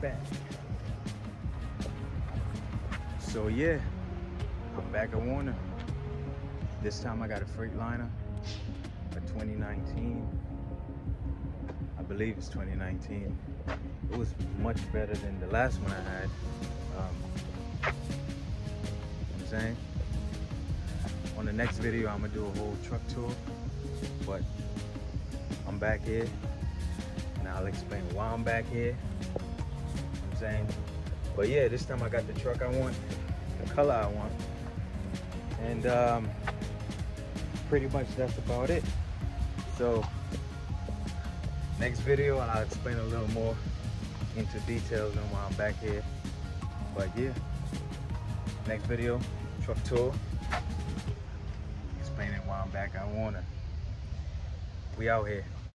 back. So yeah, I'm back at Warner. This time I got a Freightliner, a 2019. I believe it's 2019. It was much better than the last one I had. Um, I'm saying? On the next video, I'm gonna do a whole truck tour, but I'm back here and I'll explain why I'm back here. But yeah, this time I got the truck I want, the color I want. And um, pretty much that's about it. So next video, I'll explain a little more into details on why I'm back here. But yeah, next video, truck tour, explaining why I'm back. I wanna. We out here.